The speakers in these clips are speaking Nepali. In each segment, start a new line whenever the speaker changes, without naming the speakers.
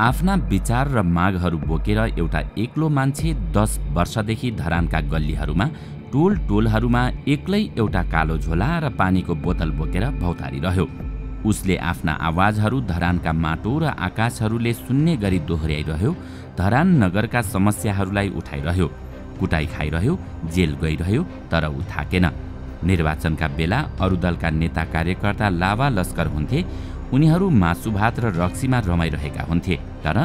आफ्ना विचार र मागहरू बोकेर एउटा एक्लो मान्छे दस वर्षदेखि धरानका गल्लीहरूमा टोल टोलहरूमा एक्लै एउटा कालो झोला र पानीको बोतल बोकेर भौतारिरह्यो। उसले आफ्ना आवाजहरू धरानका माटो र आकाशहरूले सुन्ने गरी दोहोऱ्याइरह्यो धरान नगरका समस्याहरूलाई उठाइरह्यो कुटाइ खाइरह्यो जेल गइरह्यो तर ऊ थाकेन। निर्वाचनका बेला अरू दलका नेता कार्यकर्ता लावा लस्कर हुन्थे उनीहरू मासु भात र रक्सीमा रमाइरहेका हुन्थे तर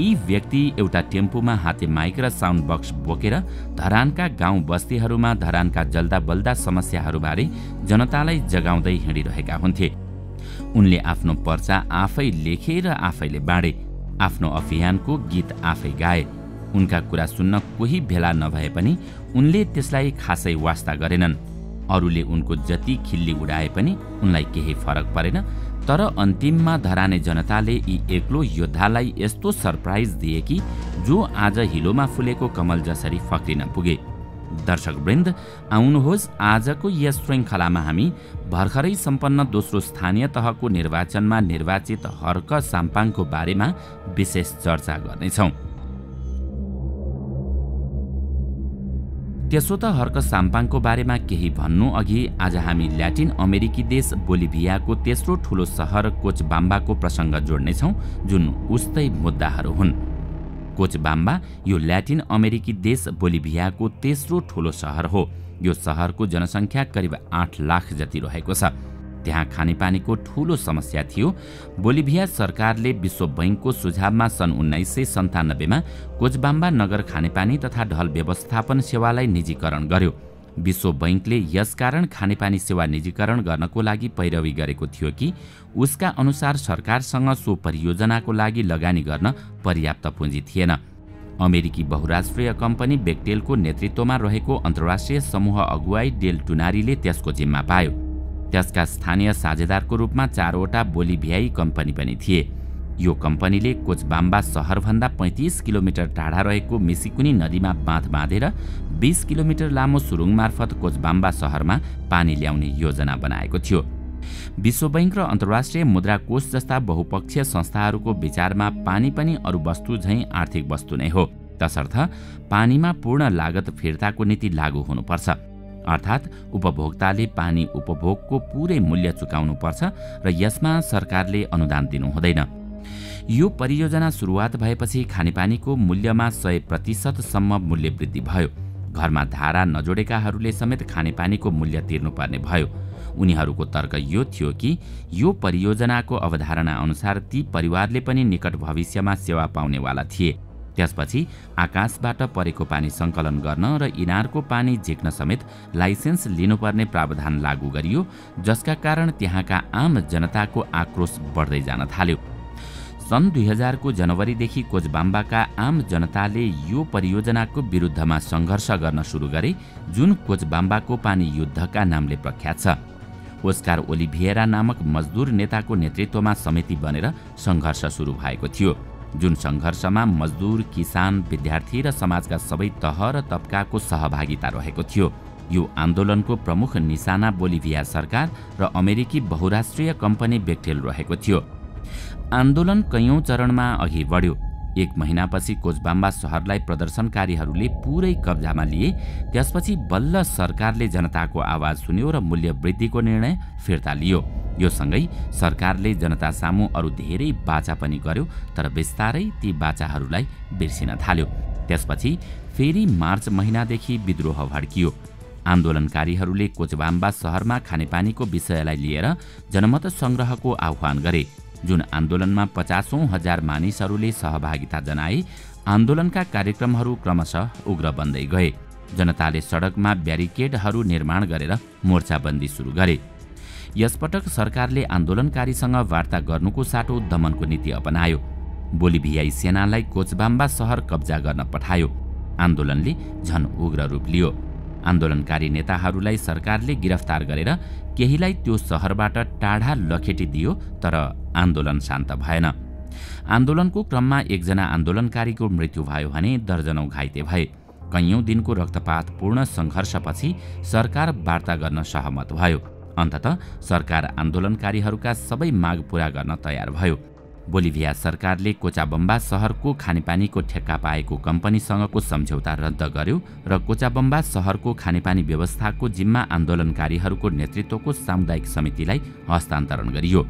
यी व्यक्ति एउटा टेम्पोमा हाते माइक र साउन्ड बक्स बोकेर धरानका गाउँ बस्तीहरूमा धरानका जल्दा बल्दा समस्याहरूबारे जनतालाई जगाउँदै हिँडिरहेका हुन्थे। उनले आफ्नो पर्चा आफै लेखे र आफैले बाँडे आफ्नो अभियानको गीत आफै गाए। उनका कुरा सुन्न कोही भेला नभए पनि उनले त्यसलाई खासै वास्ता गरेनन्। अरूले उनको जति खिल्ली उडाए पनि उनलाई केही फरक परेन। तर अन्तिममा धराने जनताले यी एक्लो योद्धालाई यस्तो सरप्राइज दिए कि जो आज हिलोमा फुलेको कमल जसरी फक्रिन पुगे। दर्शकवृन्द आउनुहोस् आजको यस श्रृङ्खलामा हामी भर्खरै सम्पन्न दोस्रो स्थानीय तहको निर्वाचनमा निर्वाचित हर्क साम्पाङको बारेमा विशेष चर्चा गर्नेछौँ। त्यसो त हर्क साम्पाङको बारेमा केही भन्नु अघि आज हामी ल्याटिन अमेरिकी देश बोलिभियाको तेस्रो ठुलो सहर कोचबाम्बाको प्रसङ्ग जोड्नेछौँ जुन उस्तै मुद्दाहरू हुन्। कोचबाम्बा यो ल्याटिन अमेरिकी देश बोलिभियाको तेस्रो ठुलो सहर हो। यो सहरको जनसङ्ख्या करिब आठ लाख जति रहेको छ। त्यहाँ खानेपानीको ठूलो समस्या थियो। बोलिभिया सरकारले विश्व बैङ्कको सुझावमा सन् उन्नाइस सय सन्तानब्बेमा कोचबाम्बा नगर खानेपानी तथा ढल व्यवस्थापन सेवालाई निजीकरण गर्यो। विश्व बैङ्कले यसकारण खानेपानी सेवा निजीकरण गर्नको लागि पैरवी गरेको थियो कि उसका अनुसार सरकारसँग सो परियोजनाको लागि लगानी गर्न पर्याप्त पुँजी थिएन। अमेरिकी बहुराष्ट्रिय कम्पनी बेक्टेलको नेतृत्वमा रहेको अन्तर्राष्ट्रिय समूह अगुवाई डेल टुनारीले त्यसको जिम्मा पायो। त्यसका स्थानीय साझेदारको रूपमा चारवटा बोलिभियाई कम्पनी पनि थिए। यो कम्पनीले कोचबाम्बा सहरभन्दा पैँतिस किलोमिटर टाढा रहेको मिसिकुनी नदीमा बाँध बाँधेर बिस किलोमिटर लामो सुरुङ मार्फत कोचबाम्बा सहरमा पानी ल्याउने योजना बनाएको थियो। विश्व बैङ्क र अन्तर्राष्ट्रिय मुद्रा कोष जस्ता बहुपक्षीय संस्थाहरूको विचारमा पानी पनि अरू वस्तु झैँ आर्थिक वस्तु नै हो। तसर्थ पानीमा पूर्ण लागत फिर्ताको नीति लागू हुनुपर्छ। अर्थात् उपभोक्ताले पानी उपभोगको पुरै मूल्य चुकाउनुपर्छ र यसमा सरकारले अनुदान दिनु हुँदैन यो परियोजना सुरुवात भएपछि खानेपानीको मूल्यमा सय प्रतिशतसम्म मूल्य वृद्धि भयो। घरमा धारा नजोडेकाहरूले समेत खानेपानीको मूल्य तिर्नुपर्ने भयो। उनीहरूको तर्क यो थियो कि यो परियोजनाको अवधारणा अनुसार ती परिवारले पनि निकट भविष्यमा सेवा पाउनेवाला थिए। त्यसपछि आकाशबाट परेको पानी सङ्कलन गर्न र इनारको पानी झिक्न समेत लाइसेन्स लिनुपर्ने प्रावधान लागू गरियो जसका कारण त्यहाँका आम जनताको आक्रोश बढ्दै जान थाल्यो। सन् दुई हजारको जनवरीदेखि कोचबाम्बाका आम जनताले यो परियोजनाको विरुद्धमा सङ्घर्ष गर्न सुरु गरे जुन कोचबाम्बाको पानी युद्धका नामले प्रख्यात छ। ओस्कार ओलिभिएरा नामक मजदुर नेताको नेतृत्वमा समिति बनेर सङ्घर्ष सुरु भएको थियो। जुन सङ्घर्षमा मजदुर किसान विद्यार्थी र समाजका सबै तह र तबकाको सहभागिता रहेको थियो। यो आन्दोलनको प्रमुख निशाना बोलिभिया सरकार र अमेरिकी बहुराष्ट्रिय कम्पनी बेक्टेल रहेको थियो। आन्दोलन कैयौँ चरणमा अघि बढ्यो। एक महिनापछि कोचबाम्बा सहरलाई प्रदर्शनकारीहरूले पुरै कब्जामा लिए त्यसपछि बल्ल सरकारले जनताको आवाज सुन्यो र मूल्य वृद्धिको निर्णय फिर्ता लियो। यो सँगै सरकारले जनता सामु अरू धेरै बाचा पनि गर्यो तर बिस्तारै ती बाचाहरूलाई बिर्सिन थाल्यो। त्यसपछि फेरि मार्च महिनादेखि विद्रोह भड्कियो। आन्दोलनकारीहरूले कोचबाम्बा सहरमा खानेपानीको विषयलाई लिएर जनमत सङ्ग्रहको आह्वान गरे। जुन आन्दोलनमा पचासौँ हजार मानिसहरूले सहभागिता जनाए आन्दोलनका कार्यक्रमहरू क्रमशः उग्र बन्दै गए। जनताले सडकमा ब्यारिकेडहरू निर्माण गरेर मोर्चाबन्दी सुरु गरे। यसपटक सरकारले आन्दोलनकारीसँग वार्ता गर्नुको साटो दमनको नीति अपनायो। बोलिभियाई सेनालाई कोचबाम्बा सहर कब्जा गर्न पठायो। आन्दोलनले झन उग्र रूप लियो। आन्दोलनकारी नेताहरूलाई सरकारले गिरफ्तार गरेर केहीलाई त्यो सहरबाट टाढा लखेटिदियो तर आन्दोलन शान्त भएन। आन्दोलनको क्रममा एकजना आन्दोलनकारीको मृत्यु भयो भने दर्जनौ घाइते भए। कैयौँ दिनको रक्तपातपूर्ण सङ्घर्षपछि सरकार वार्ता गर्न सहमत भयो। अन्तत सरकार आन्दोलनकारीहरूका सबै माग पूरा गर्न तयार भयो। बोलिभिया सरकारले कोचाबम्बा सहरको खानेपानीको ठेक्का पाएको कम्पनीसँगको सम्झौता रद्द गर्यो र कोचाबम्बा सहरको खानेपानी व्यवस्थाको जिम्मा आन्दोलनकारीहरूको नेतृत्वको सामुदायिक समितिलाई हस्तान्तरण गरियो।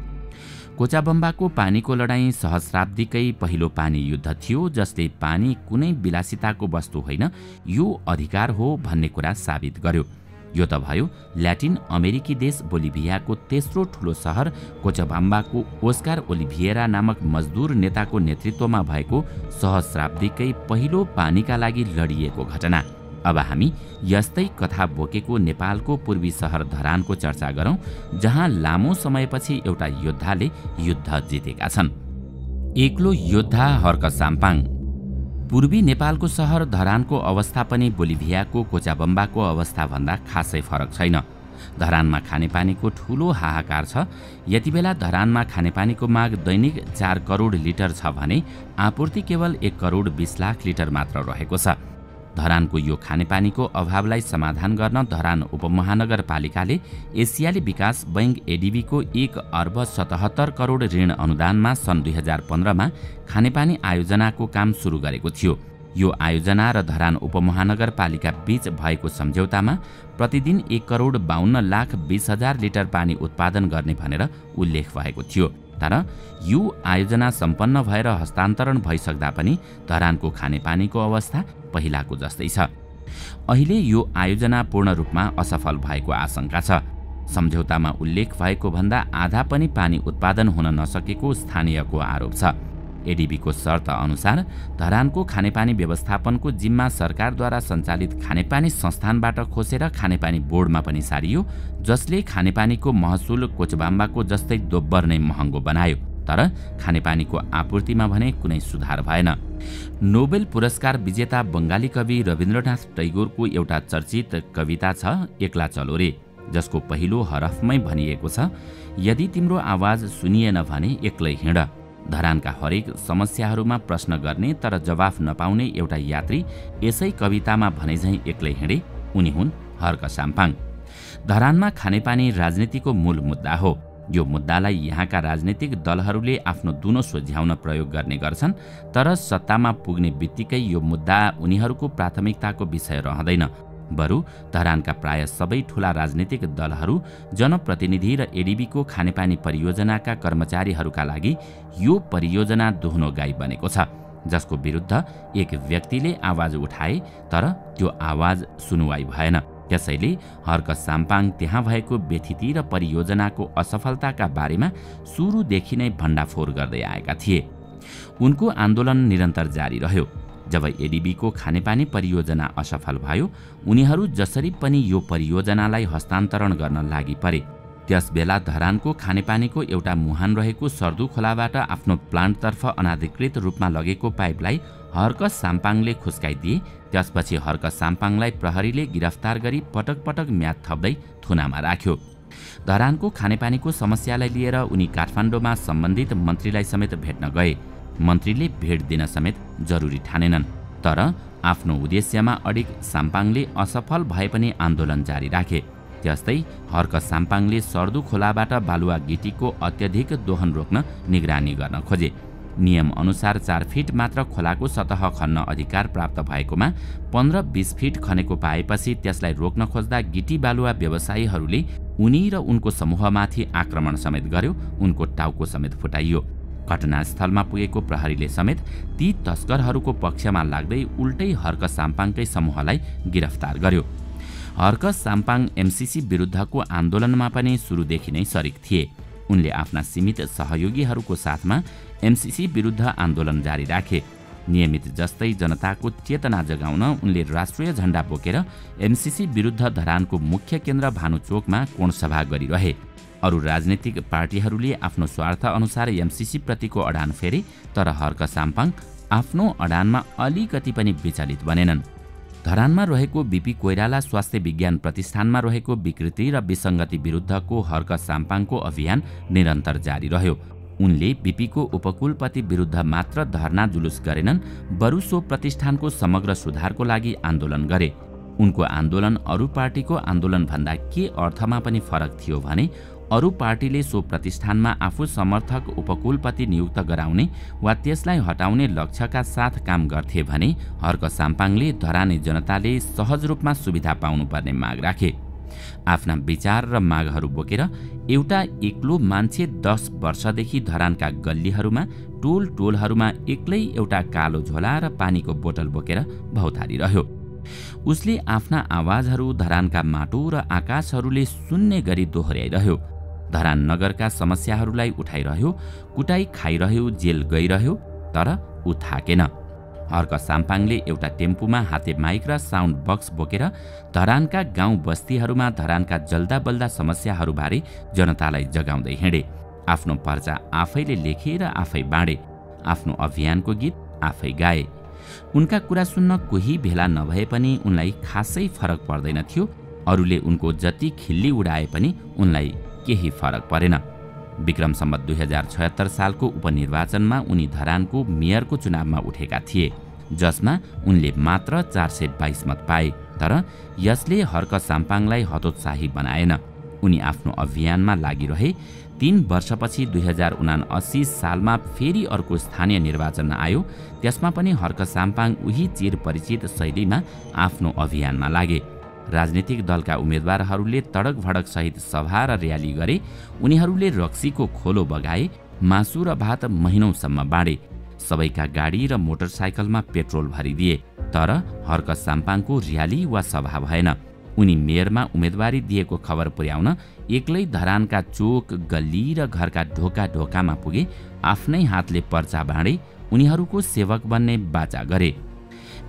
कोचाबम्बाको पानीको लडाईँ सहस्राब्दीकै पहिलो पानी युद्ध थियो जसले पानी कुनै विलासिताको वस्तु होइन यो अधिकार हो भन्ने कुरा साबित गर्यो। यो त भयो ल्याटिन अमेरिकी देश बोलिभियाको तेस्रो ठुलो सहर कोचबाम्बाको ओस्कार ओलिभिएरा नामक मजदुर नेताको नेतृत्वमा भएको सहस्राब्दीकै पहिलो पानीका लागि लडिएको घटना। अब हामी यस्तै कथा बोकेको नेपालको पूर्वी सहर धरानको चर्चा गरौँ जहाँ लामो समयपछि एउटा योद्धाले युद्ध जितेका छन्। एक्लो योद्धा हर्क साम्पाङ पूर्वी नेपालको सहर धरानको अवस्था पनि बोलिभियाको कोचाबम्बाको अवस्थाभन्दा खासै फरक छैन। धरानमा खानेपानीको ठुलो हाहाकार छ। यति बेला धरानमा खानेपानीको माग दैनिक चार करोड लिटर छ भने आपूर्ति केवल एक करोड बिस लाख लिटर मात्र रहेको छ। धरानको यो खानेपानीको अभावलाई समाधान गर्न धरान उपमहानगरपालिकाले एसियाली विकास बैङ्क एडिबीको एक अर्ब सतहत्तर करोड ऋण अनुदानमा सन् दुई हजार पन्ध्रमा खानेपानी आयोजनाको काम सुरु गरेको थियो। यो आयोजना र धरान उपमहानगरपालिका बीच भएको सम्झौतामा प्रतिदिन एक करोड बाहन्न लाख बिस हजार लिटर पानी उत्पादन गर्ने भनेर उल्लेख भएको थियो। तर यो आयोजना सम्पन्न भएर हस्तान्तरण भइसक्दा पनि धरानको खानेपानीको अवस्था पहिलाको जस्तै छ। अहिले यो आयोजना पूर्ण रूपमा असफल भएको आशंका छ। सम्झौतामा उल्लेख भएको भन्दा आधा पनि पानी उत्पादन हुन नसकेको स्थानीयको आरोप छ। एडिबीको शर्त अनुसार धरानको खानेपानी व्यवस्थापनको जिम्मा सरकारद्वारा सञ्चालित खानेपानी संस्थानबाट खोसेर खानेपानी बोर्डमा पनि सारियो जसले खानेपानीको महसुल कोचबाम्बाको जस्तै दोब्बर नै महँगो बनायो तर खानेपानीको आपूर्तिमा भने कुनै सुधार भएन। नोबेल पुरस्कार विजेता बङ्गाली कवि रविन्द्रनाथ टैगोरको एउटा चर्चित कविता छ एक्ला चलो रे जसको पहिलो हरफमै भनिएको छ यदि तिम्रो आवाज सुनिएन भने एक्लै हिँड। धरानका हरेक समस्याहरूमा प्रश्न गर्ने तर जवाफ नपाउने एउटा यात्री यसै कवितामा भनेझैँ एक्लै हिँडे उनी हुन् हर्क साम्पाङ धरानमा खानेपानी राजनीतिको मूल मुद्दा हो। यो मुद्दालाई यहाँका राजनीतिक दलहरूले आफ्नो दुनो सोझ्याउन प्रयोग गर्ने गर्छन् तर सत्तामा पुग्ने बित्तिकै यो मुद्दा उनीहरूको प्राथमिकताको विषय रहँदैन। बरु धरानका प्राय सबै ठूला राजनीतिक दलहरू जनप्रतिनिधि र एडिबीको खानेपानी परियोजनाका कर्मचारीहरूका लागि यो परियोजना दुहनो गाई बनेको छ जसको विरुद्ध एक व्यक्तिले आवाज उठाए तर त्यो आवाज सुनुवाई भएन। त्यसैले हर्क साम्पाङ त्यहाँ भएको व्यथिति र परियोजनाको असफलताका बारेमा सुरुदेखि नै भण्डाफोर गर्दै आएका थिए। उनको आन्दोलन निरन्तर जारी रह्यो। जब एडिबीको खानेपानी परियोजना असफल भयो उनीहरू जसरी पनि यो परियोजनालाई हस्तान्तरण गर्न लागि परे त्यसबेला धरानको खानेपानीको एउटा मुहान रहेको सर्दु खोलाबाट आफ्नो प्लान्टतर्फ अनाधिकृत रूपमा लगेको पाइपलाई हर्क साम्पाङले खुस्काइदिए त्यसपछि हर्क साम्पाङलाई प्रहरीले गिरफ्तार गरी पटक पटक म्याद थप्दै थुनामा राख्यो। धरानको खानेपानीको समस्यालाई लिएर उनी काठमाडौँमा सम्बन्धित मन्त्रीलाई समेत भेट्न गए। मन्त्रीले भेट दिन समेत जरुरी ठानेनन् तर आफ्नो उद्देश्यमा अडिक साम्पाङले असफल भए पनि आन्दोलन जारी राखे। त्यस्तै हर्क साम्पाङले सर्दु खोलाबाट बालुवा गिटीको अत्यधिक दोहन रोक्न निगरानी गर्न खोजे। नियम अनुसार चार फिट मात्र खोलाको सतह खन्न अधिकार प्राप्त भएकोमा पन्ध्र बिस फिट खनेको पाएपछि त्यसलाई रोक्न खोज्दा गिटी बालुवा व्यवसायीहरूले उनी र उनको समूहमाथि आक्रमण समेत गर्यो उनको टाउको समेत फुटाइयो। घटनास्थलमा पुगेको प्रहरीले समेत ती तस्करहरूको पक्षमा लाग्दै उल्टै हर्क साम्पाङकै समूहलाई गिरफ्तार गर्यो। हर्क साम्पाङ एमसिसी विरुद्धको आन्दोलनमा पनि सुरुदेखि नै सरिक थिए। उनले आफ्ना सीमित सहयोगीहरूको साथमा एमसिसी विरुद्ध आन्दोलन जारी राखे। नियमित जस्तै जनताको चेतना जगाउन उनले राष्ट्रिय झण्डा बोकेर एमसिसी विरुद्ध धरानको मुख्य केन्द्र भानुचोकमा कोणसभा गरिरहे। अरू राजनैतिक पार्टीहरूले आफ्नो स्वार्थ अनुसार एमसिसी प्रतिको अडान फेरे तर हर्क साम्पाङ आफ्नो अडानमा अलिकति पनि विचलित बनेनन्। धरानमा रहेको बिपी कोइराला स्वास्थ्य विज्ञान प्रतिष्ठानमा रहेको विकृति र विसङ्गति विरुद्धको हर्क साम्पाङको अभियान निरन्तर जारी रह्यो। उनले बिपीको उपकुलपति विरुद्ध मात्र धरना जुलुस गरेनन् बरु सो प्रतिष्ठानको समग्र सुधारको लागि आन्दोलन गरे। उनको आन्दोलन अरू पार्टीको आन्दोलनभन्दा के अर्थमा पनि फरक थियो भने अरू पार्टीले सो प्रतिष्ठानमा आफू समर्थक उपकुलपति नियुक्त गराउने वा त्यसलाई हटाउने लक्ष्यका साथ काम गर्थे भने हर्क साम्पाङले धराने जनताले सहज रूपमा सुविधा पाउनुपर्ने माग राखे। आफ्ना विचार र मागहरू बोकेर एउटा एक्लो मान्छे दस वर्षदेखि धरानका गल्लीहरूमा टोल टोलहरूमा एक्लै एउटा कालो झोला र पानीको बोतल बोकेर भौतारिरह्यो। उसले आफ्ना आवाजहरू धरानका माटो र आकाशहरूले सुन्ने गरी दोहोऱ्याइरह्यो। धरान नगरका समस्याहरूलाई उठाइरह्यो कुटाई खाइरह्यो जेल गइरह्यो तर ऊ थाकेन। हर्क साम्पाङले एउटा टेम्पूमा हाते माइक र साउन्ड बक्स बोकेर धरानका गाउँ बस्तीहरूमा धरानका जल्दा बल्दा समस्याहरूबारे जनतालाई जगाउँदै हिँडे। आफ्नो पर्चा आफैले लेखे र आफै बाँडे। आफ्नो अभियानको गीत आफै गाए। उनका कुरा सुन्न कोही भेला नभए पनि उनलाई खासै फरक पर्दैन थियो। अरूले उनको जति खिल्ली उडाए पनि उनलाई केही फरक परेन। विक्रम सम्बत दुई हजार छयत्तर सालको उपनिर्वाचनमा उनी धरानको मेयरको चुनावमा उठेका थिए जसमा उनले मात्र चार सय बाइस मत पाए तर यसले हर्क साम्पाङलाई हतोत्साही बनाएन। उनी आफ्नो अभियानमा लागिरहे तीन वर्षपछि दुई हजार उना अस्सी सालमा फेरि अर्को स्थानीय निर्वाचन आयो त्यसमा पनि हर्क साम्पाङ उही चिर परिचित शैलीमा आफ्नो अभियानमा लागे। राजनीतिक दलका उम्मेद्वारहरूले तडक सहित सभा र र्याली गरे उनीहरूले रक्सीको खोलो बगाए मासु र भात महिनौसम्म बाँडे सबैका गाडी र मोटरसाइकलमा पेट्रोल भरिदिए तर हर्क साम्पाङको र्याली वा सभा भएन। उनी मेयरमा उम्मेदवारी दिएको खबर पुर्याउन एक्लै धरानका चोक गल्ली र घरका ढोका ढोकामा पुगे आफ्नै हातले पर्चा बाँडे उनीहरूको सेवक बन्ने बाचा गरे।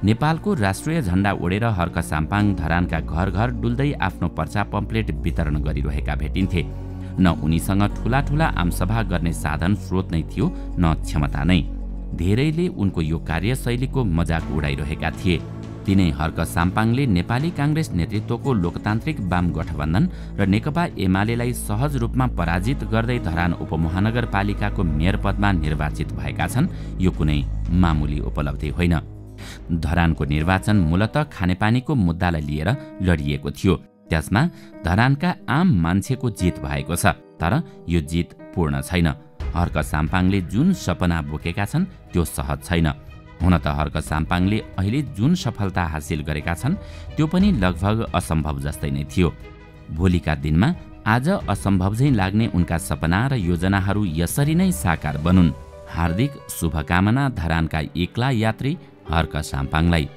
नेपालको राष्ट्रिय झण्डा ओढेर हर्क साम्पाङ धरानका घर घर डुल्दै आफ्नो पर्चा पम्पलेट वितरण गरिरहेका भेटिन्थे। न उनीसँग ठुला ठुला आमसभा गर्ने साधन स्रोत नै थियो न क्षमता नै। धेरैले उनको यो कार्यशैलीको मजाक उडाइरहेका थिए। तिनै हर्क साम्पाङले नेपाली काङ्ग्रेस नेतृत्वको लोकतान्त्रिक वाम गठबन्धन र नेकपा एमालेलाई सहज रूपमा पराजित गर्दै धरान उपमहानगरपालिकाको मेयर पदमा निर्वाचित भएका छन् यो कुनै मामुली उपलब्धि होइन। धरानको निर्वाचन मूलत खानेपानीको मुद्दालाई लिएर लडिएको थियो। त्यसमा धरानका आम मान्छेको जित भएको छ तर यो जित पूर्ण छैन। हर्क साम्पाङले जुन सपना बोकेका छन् त्यो सहज छैन। हुन त हर्क साम्पाङले अहिले जुन सफलता हासिल गरेका छन् त्यो पनि लगभग असम्भव जस्तै नै थियो। भोलिका दिनमा आज असम्भव झै लाग्ने उनका सपना र योजनाहरू यसरी नै साकार बनुन्। हार्दिक शुभकामना धरानका एक्ला यात्री हर्क साम्पाङलाई।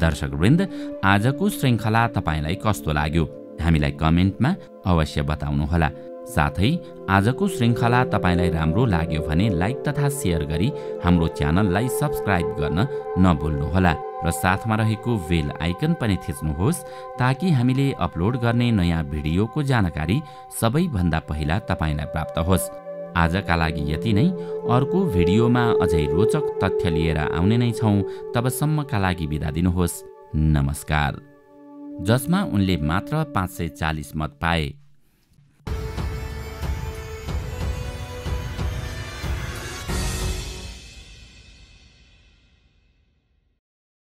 दर्शकवृन्द आजको श्रृङ्खला तपाईँलाई कस्तो लाग्यो? हामीलाई कमेन्टमा अवश्य बताउनुहोला। साथै आजको श्रृङ्खला तपाईँलाई राम्रो लाग्यो भने लाइक तथा सेयर गरी हाम्रो च्यानललाई सब्सक्राइब गर्न नभुल्नुहोला र साथमा रहेको बेल आइकन पनि थिच्नुहोस् ताकि हामीले अपलोड गर्ने नयाँ भिडियोको जानकारी सबैभन्दा पहिला तपाईँलाई प्राप्त होस्। आजका लागि यति नै। अर्को भिडियोमा अझै रोचक तथ्य लिएर आउने नै छौँ। तबसम्मका लागि बिदा दिनुहोस्। नमस्कार। जसमा उनले मात्र पाँच सय चालिस मत पाए।